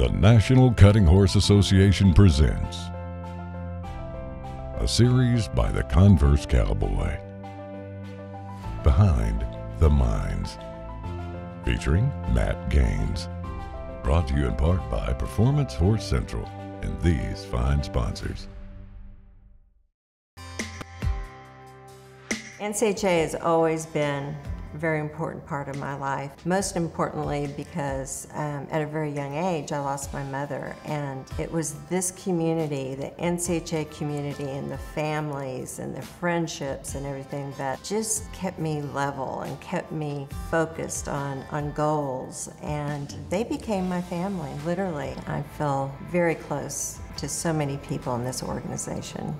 The National Cutting Horse Association presents a series by the Converse Cowboy. Behind the Minds, featuring Matt Gaines. Brought to you in part by Performance Horse Central and these fine sponsors. NCHA has always been very important part of my life. Most importantly because um, at a very young age I lost my mother and it was this community, the NCHA community and the families and the friendships and everything that just kept me level and kept me focused on, on goals and they became my family, literally. I feel very close to so many people in this organization.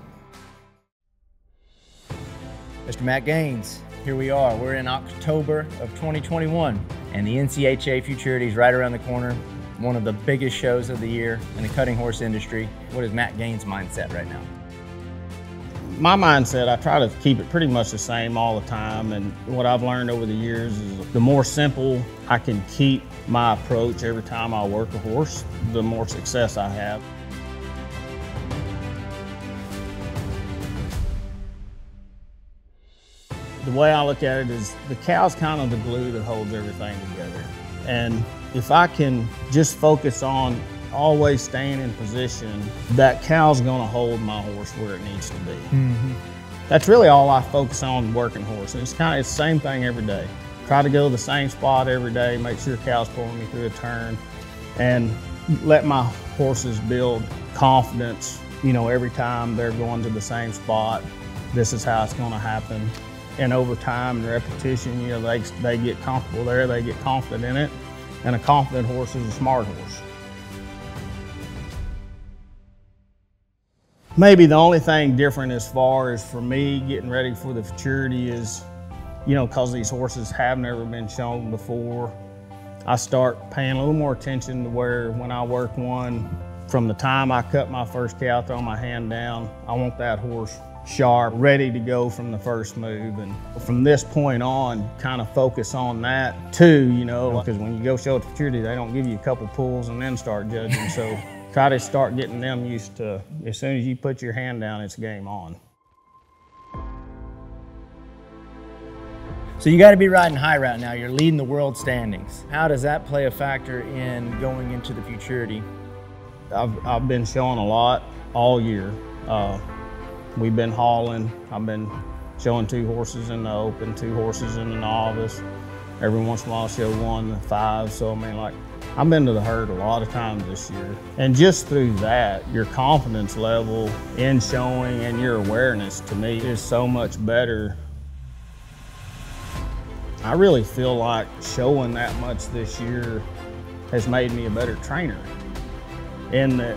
Mr. Matt Gaines, here we are. We're in October of 2021, and the NCHA Futurity is right around the corner. One of the biggest shows of the year in the cutting horse industry. What is Matt Gaines' mindset right now? My mindset, I try to keep it pretty much the same all the time. And what I've learned over the years is the more simple I can keep my approach every time I work a horse, the more success I have. The way I look at it is the cow's kind of the glue that holds everything together. And if I can just focus on always staying in position, that cow's gonna hold my horse where it needs to be. Mm-hmm. That's really all I focus on working horse. And it's kind of the same thing every day. Try to go to the same spot every day, make sure the cow's pulling me through a turn, and let my horses build confidence, you know, every time they're going to the same spot. This is how it's gonna happen and over time and repetition, you know, they, they get comfortable there, they get confident in it, and a confident horse is a smart horse. Maybe the only thing different as far as for me getting ready for the futurity is, you know, because these horses have never been shown before, I start paying a little more attention to where when I work one, from the time I cut my first cow, throw my hand down, I want that horse sharp, ready to go from the first move. And from this point on, kind of focus on that too, you know, because when you go show at futurity, they don't give you a couple pulls and then start judging. So try to start getting them used to, as soon as you put your hand down, it's game on. So you got to be riding high right now. You're leading the world standings. How does that play a factor in going into the futurity? I've, I've been showing a lot all year. Uh, We've been hauling. I've been showing two horses in the open, two horses in the novice. Every once in a while, I'll show one, five. So, I mean, like, I've been to the herd a lot of times this year. And just through that, your confidence level in showing and your awareness to me is so much better. I really feel like showing that much this year has made me a better trainer. In that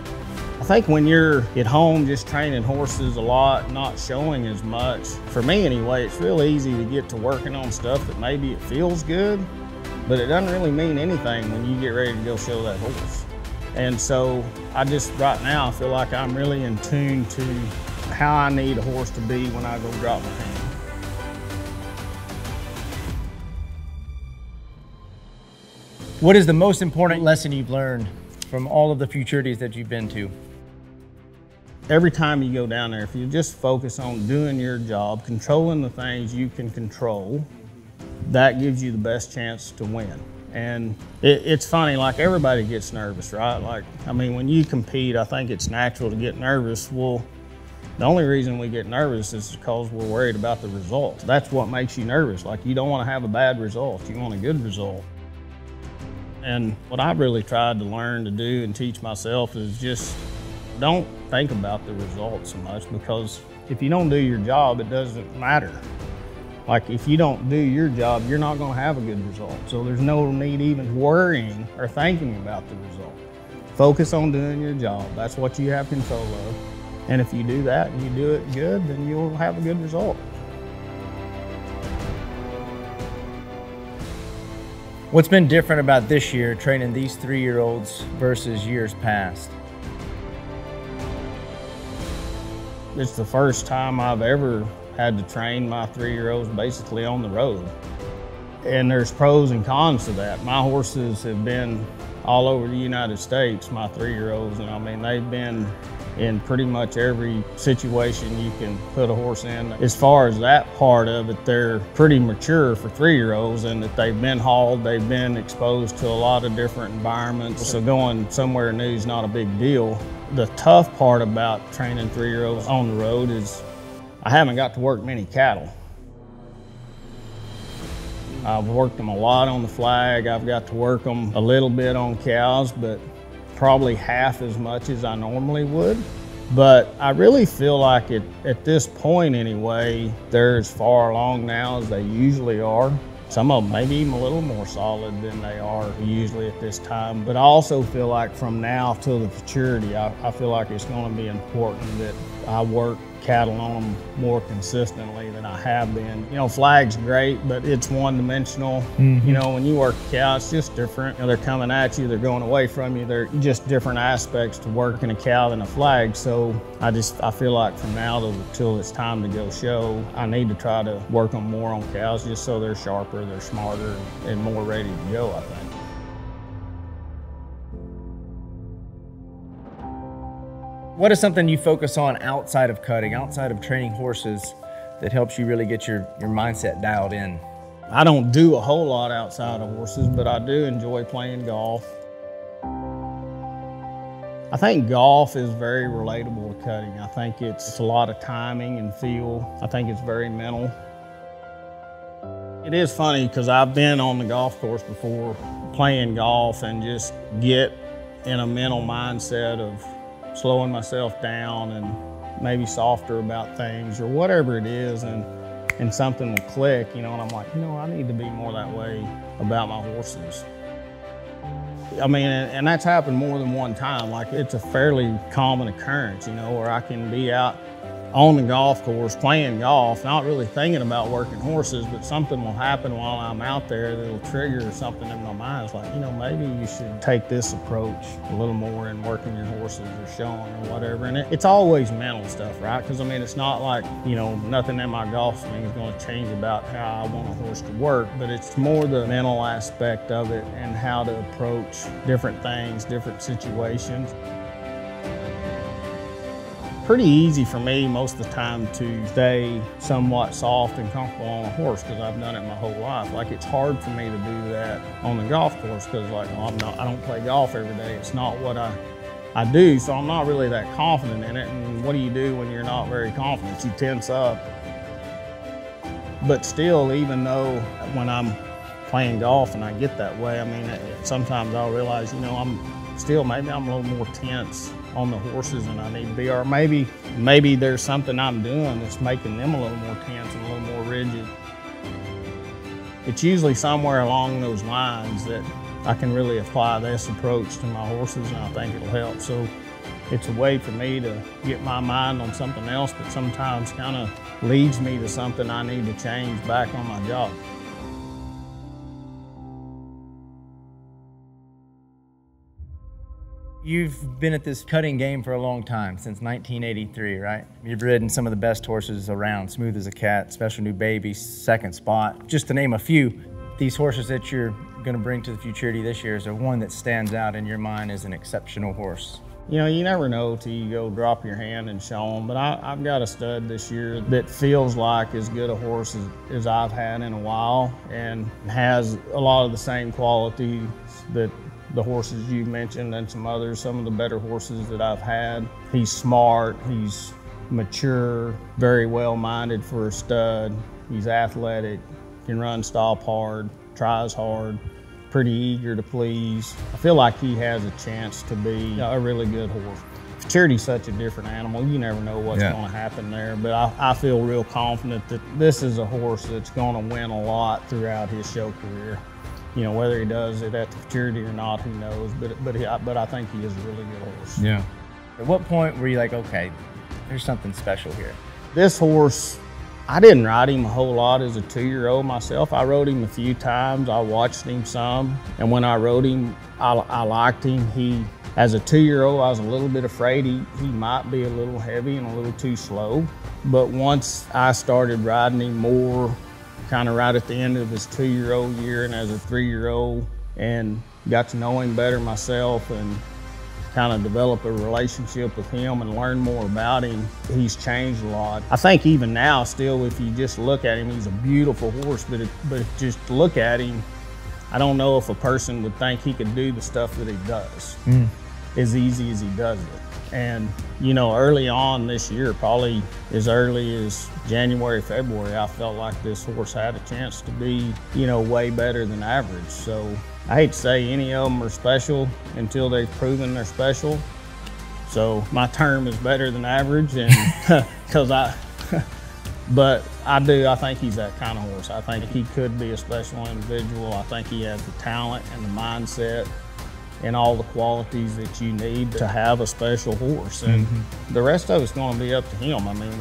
I think when you're at home just training horses a lot, not showing as much, for me anyway, it's real easy to get to working on stuff that maybe it feels good, but it doesn't really mean anything when you get ready to go show that horse. And so I just, right now, I feel like I'm really in tune to how I need a horse to be when I go drop my hand. What is the most important lesson you've learned from all of the futurities that you've been to? Every time you go down there, if you just focus on doing your job, controlling the things you can control, that gives you the best chance to win. And it, it's funny, like everybody gets nervous, right? Like, I mean, when you compete, I think it's natural to get nervous. Well, the only reason we get nervous is because we're worried about the result. That's what makes you nervous. Like, you don't want to have a bad result, you want a good result. And what I've really tried to learn to do and teach myself is just don't think about the results so much because if you don't do your job, it doesn't matter. Like if you don't do your job, you're not going to have a good result. So there's no need even worrying or thinking about the result. Focus on doing your job. That's what you have control of. And if you do that and you do it good, then you'll have a good result. What's been different about this year training these three year olds versus years past? It's the first time I've ever had to train my three year olds basically on the road. And there's pros and cons to that. My horses have been all over the United States, my three-year-olds, and I mean, they've been in pretty much every situation you can put a horse in. As far as that part of it, they're pretty mature for three-year-olds and that they've been hauled, they've been exposed to a lot of different environments. So going somewhere new is not a big deal. The tough part about training three-year-olds on the road is I haven't got to work many cattle. I've worked them a lot on the flag. I've got to work them a little bit on cows, but probably half as much as I normally would. But I really feel like it, at this point anyway, they're as far along now as they usually are. Some of them maybe even a little more solid than they are usually at this time. But I also feel like from now till the futurity, I, I feel like it's going to be important that I work cattle on them more consistently than I have been. You know, flag's great, but it's one dimensional. Mm-hmm. You know, when you work a cow, it's just different. You know, they're coming at you, they're going away from you. They're just different aspects to working a cow than a flag. So I just, I feel like from now till it's time to go show, I need to try to work them more on cows just so they're sharper, they're smarter, and more ready to go, I think. What is something you focus on outside of cutting, outside of training horses that helps you really get your, your mindset dialed in? I don't do a whole lot outside of horses, but I do enjoy playing golf. I think golf is very relatable to cutting. I think it's a lot of timing and feel. I think it's very mental. It is funny because I've been on the golf course before playing golf and just get in a mental mindset of slowing myself down and maybe softer about things or whatever it is and and something will click, you know, and I'm like, you know, I need to be more that way about my horses. I mean, and that's happened more than one time. Like it's a fairly common occurrence, you know, where I can be out on the golf course playing golf, not really thinking about working horses, but something will happen while I'm out there that'll trigger something in my mind. It's like, you know, maybe you should take this approach a little more in working your horses or showing or whatever. And it, it's always mental stuff, right? Because I mean, it's not like, you know, nothing in my golf swing is going to change about how I want a horse to work, but it's more the mental aspect of it and how to approach different things, different situations pretty easy for me most of the time to stay somewhat soft and comfortable on a horse because I've done it my whole life. Like it's hard for me to do that on the golf course because like well, I'm not I don't play golf every day. It's not what I I do, so I'm not really that confident in it. And what do you do when you're not very confident? You tense up. But still, even though when I'm playing golf and I get that way, I mean, sometimes I'll realize, you know, I'm still maybe I'm a little more tense on the horses than I need to be, or maybe maybe there's something I'm doing that's making them a little more tense and a little more rigid. It's usually somewhere along those lines that I can really apply this approach to my horses, and I think it'll help. So it's a way for me to get my mind on something else that sometimes kind of leads me to something I need to change back on my job. You've been at this cutting game for a long time, since 1983, right? You've ridden some of the best horses around, Smooth as a Cat, Special New Baby, Second Spot, just to name a few. These horses that you're going to bring to the Futurity this year, is there one that stands out in your mind as an exceptional horse? You know, you never know till you go drop your hand and show them. But I, have got a stud this year that feels like as good a horse as, as I've had in a while and has a lot of the same qualities that the horses you mentioned and some others, some of the better horses that I've had. He's smart, he's mature, very well minded for a stud. He's athletic, can run stop hard, tries hard, pretty eager to please. I feel like he has a chance to be a really good horse. Futurity's such a different animal. You never know what's yeah. going to happen there. But I, I, feel real confident that this is a horse that's going to win a lot throughout his show career you know, whether he does it at the futurity or not, who knows? But but he, but I think he is a really good horse. Yeah. At what point were you like, okay, there's something special here? This horse, I didn't ride him a whole lot as a two-year-old myself. I rode him a few times. I watched him some, and when I rode him, I, I liked him. He, as a two-year-old, I was a little bit afraid he he might be a little heavy and a little too slow. But once I started riding him more kind of right at the end of his two-year-old year and as a three-year-old. And got to know him better myself and kind of develop a relationship with him and learn more about him. He's changed a lot. I think even now, still, if you just look at him, he's a beautiful horse, but, but just look at him, I don't know if a person would think he could do the stuff that he does mm. as easy as he does it. And, you know, early on this year, probably as early as January, February, I felt like this horse had a chance to be, you know, way better than average. So I hate to say any of them are special until they've proven they're special. So my term is better than average, and because I, but I do. I think he's that kind of horse. I think he could be a special individual. I think he has the talent and the mindset and all the qualities that you need to have a special horse. And mm-hmm. the rest of it's going to be up to him. I mean,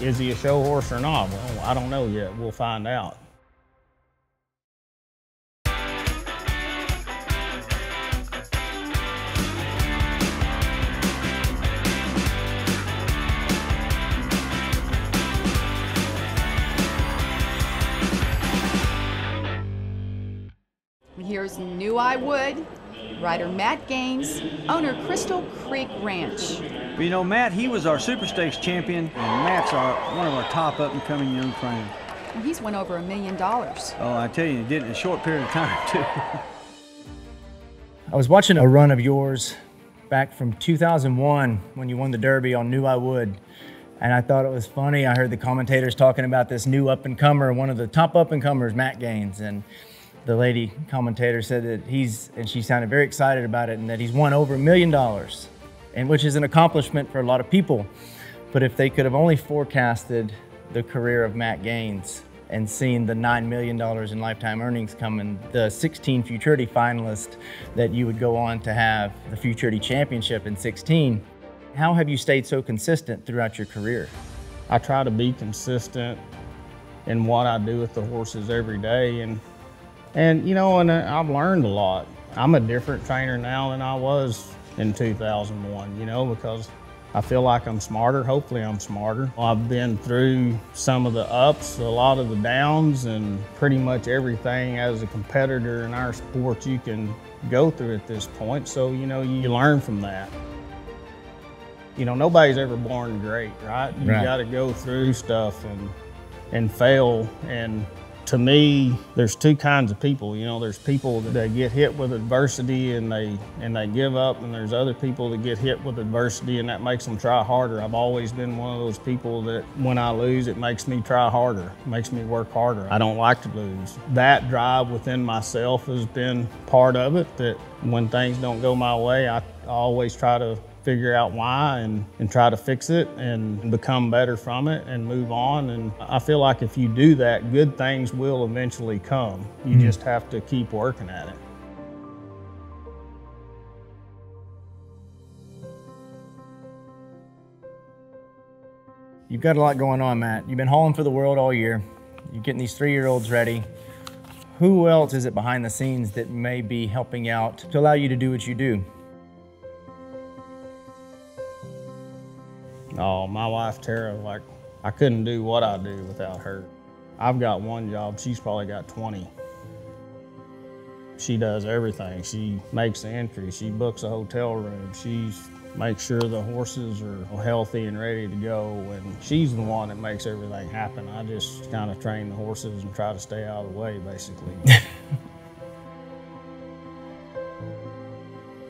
is he a show horse or not? Well, I don't know yet. We'll find out. Here's New I Wood, rider Matt Gaines, owner Crystal Creek Ranch. Well, you know, Matt, he was our Super Stakes champion, and Matt's our one of our top up-and-coming young frames. Well, he's won over a million dollars. Oh, I tell you, he did it in a short period of time, too. I was watching a run of yours back from 2001 when you won the Derby on New I Would. And I thought it was funny. I heard the commentators talking about this new up and comer, one of the top up and comers, Matt Gaines. And the lady commentator said that he's, and she sounded very excited about it, and that he's won over a million dollars, and which is an accomplishment for a lot of people. But if they could have only forecasted the career of Matt Gaines and seen the $9 million in lifetime earnings coming, the 16 Futurity finalist that you would go on to have the Futurity Championship in 16, how have you stayed so consistent throughout your career? I try to be consistent in what I do with the horses every day. And and you know, and uh, I've learned a lot. I'm a different trainer now than I was in 2001, you know, because I feel like I'm smarter. Hopefully, I'm smarter. I've been through some of the ups, a lot of the downs, and pretty much everything as a competitor in our sport you can go through at this point. So, you know, you learn from that. You know, nobody's ever born great, right? You right. got to go through stuff and and fail and to me, there's two kinds of people. You know, there's people that get hit with adversity and they and they give up, and there's other people that get hit with adversity and that makes them try harder. I've always been one of those people that when I lose, it makes me try harder, it makes me work harder. I don't like to lose. That drive within myself has been part of it. That when things don't go my way, I always try to figure out why and, and try to fix it and become better from it and move on. And I feel like if you do that, good things will eventually come. You mm-hmm. just have to keep working at it. You've got a lot going on, Matt. You've been hauling for the world all year. You're getting these three-year-olds ready. Who else is it behind the scenes that may be helping out to allow you to do what you do? Oh, my wife Tara, like I couldn't do what I do without her. I've got one job, she's probably got 20. She does everything. She makes the entry, she books a hotel room, she makes sure the horses are healthy and ready to go, and she's the one that makes everything happen. I just kind of train the horses and try to stay out of the way, basically.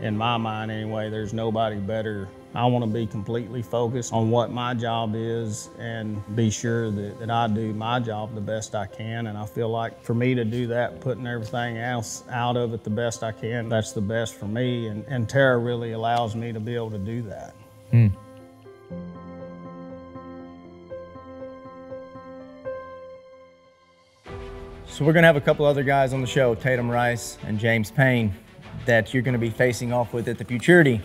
In my mind, anyway, there's nobody better I want to be completely focused on what my job is and be sure that, that I do my job the best I can. And I feel like for me to do that, putting everything else out of it the best I can, that's the best for me. And, and Tara really allows me to be able to do that. Mm. So we're going to have a couple other guys on the show, Tatum Rice and James Payne, that you're going to be facing off with at the Futurity.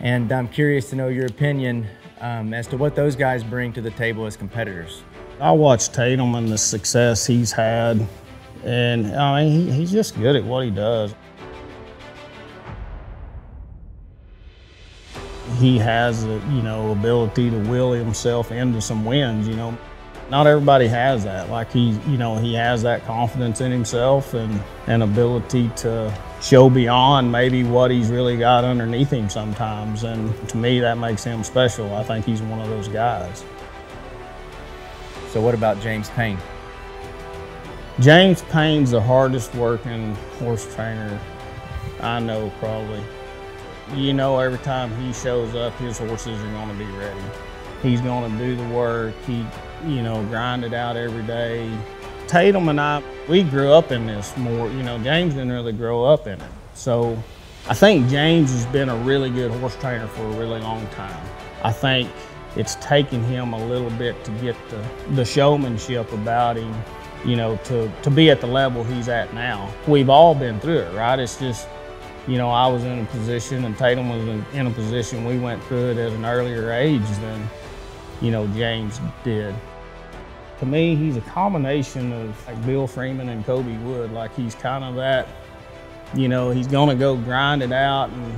And I'm curious to know your opinion um, as to what those guys bring to the table as competitors. I watched Tatum and the success he's had, and I mean, he, he's just good at what he does. He has a, you know, ability to will himself into some wins, you know. Not everybody has that. Like he, you know, he has that confidence in himself and an ability to show beyond maybe what he's really got underneath him sometimes. And to me, that makes him special. I think he's one of those guys. So what about James Payne? James Payne's the hardest working horse trainer I know probably. You know every time he shows up, his horses are gonna be ready. He's gonna do the work, he, you know, grind it out every day. Tatum and I, we grew up in this more, you know, James didn't really grow up in it. So I think James has been a really good horse trainer for a really long time. I think it's taken him a little bit to get the, the showmanship about him, you know, to, to be at the level he's at now. We've all been through it, right? It's just, you know, I was in a position and Tatum was in, in a position, we went through it at an earlier age than, you know, James did. To me, he's a combination of like Bill Freeman and Kobie Wood. Like he's kind of that, you know, he's gonna go grind it out and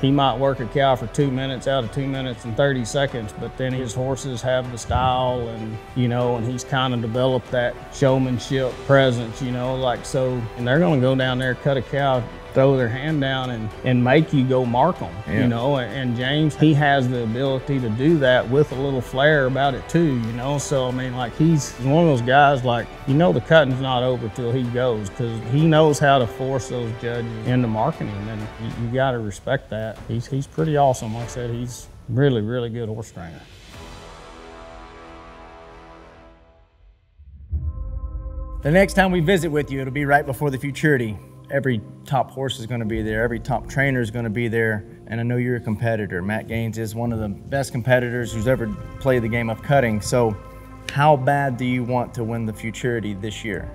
he might work a cow for two minutes out of two minutes and 30 seconds, but then his horses have the style and, you know, and he's kind of developed that showmanship presence, you know, like so, and they're gonna go down there, cut a cow, throw their hand down and, and make you go mark them, Yeah. you know, and, and James, he has the ability to do that with a little flair about it too, you know, so I mean, like he's one of those guys, like, you know, the cutting's not over till he goes because he knows how to force those judges into marking him and you, you got to respect that. He's, he's pretty awesome. Like I said, he's really, really good horse trainer. The next time we visit with you, it'll be right before the Futurity. Every top horse is going to be there. Every top trainer is going to be there. And I know you're a competitor. Matt Gaines is one of the best competitors who's ever played the game of cutting. So, how bad do you want to win the Futurity this year?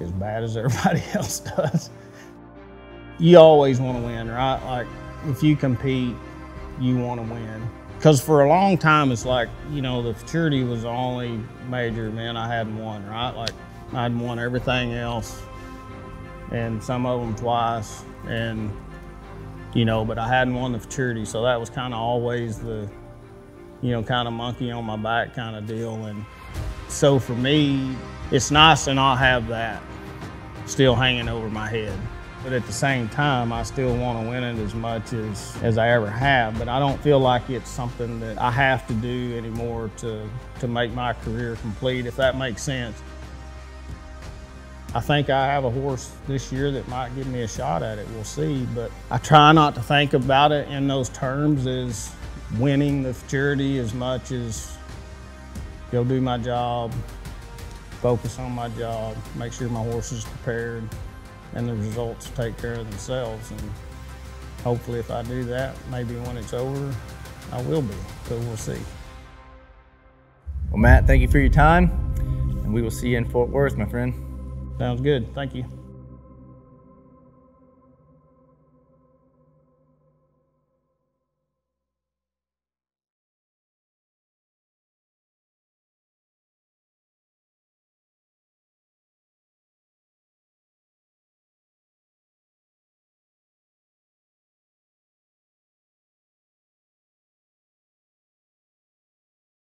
as bad as everybody else does. You always want to win, right? Like if you compete, you want to win. Because for a long time, it's like, you know, the futurity was the only major event I hadn't won, right? Like I'd won everything else and some of them twice. And, you know, but I hadn't won the futurity. So that was kind of always the, you know, kind of monkey on my back kind of deal. And so for me, it's nice to not have that still hanging over my head. But at the same time, I still want to win it as much as, as I ever have. But I don't feel like it's something that I have to do anymore to, to make my career complete, if that makes sense. I think I have a horse this year that might give me a shot at it. We'll see. But I try not to think about it in those terms as winning the futurity as much as go do my job, focus on my job, make sure my horse is prepared, and the results take care of themselves. And hopefully, if I do that, maybe when it's over, I will be. So we'll see. Well, Matt, thank you for your time. And we will see you in Fort Worth, my friend. Sounds good. Thank you.